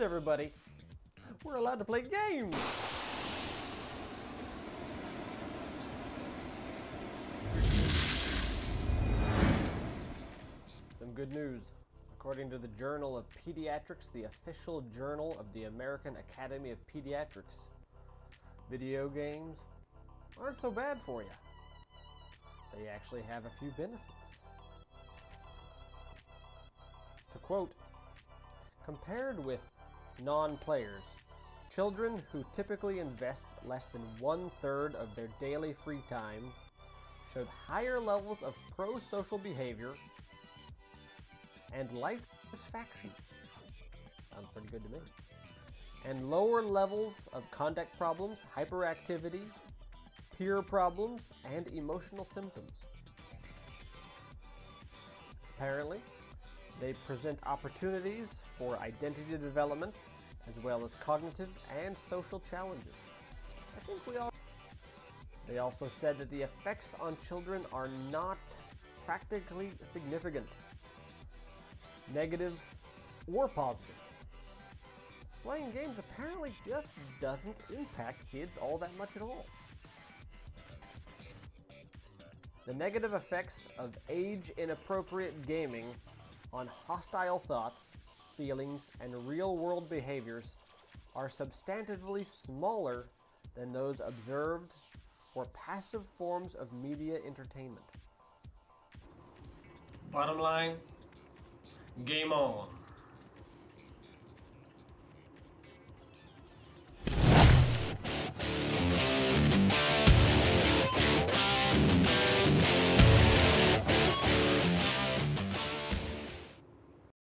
everybody. We're allowed to play games. Some good news. According to the Journal of Pediatrics, the official journal of the American Academy of Pediatrics, video games aren't so bad for you. They actually have a few benefits. To quote, compared with non-players, children who typically invest less than one-third of their daily free time showed higher levels of pro-social behavior and life satisfaction. Sounds pretty good to me. And lower levels of conduct problems, hyperactivity, peer problems, and emotional symptoms. Apparently, they present opportunities for identity development, as well as cognitive and social challenges. I think we all... They also said that the effects on children are not practically significant negative, or positive. Playing games apparently just doesn't impact kids all that much at all. The negative effects of age-inappropriate gaming on hostile thoughts, feelings, and real-world behaviors are substantively smaller than those observed for passive forms of media entertainment. Bottom line, Game on.